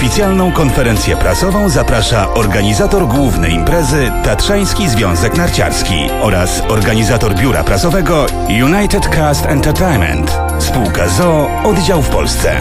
oficjalną konferencję prasową zaprasza organizator główny imprezy Tatrzański Związek Narciarski oraz organizator biura prasowego United Cast Entertainment, spółka ZOO, oddział w Polsce.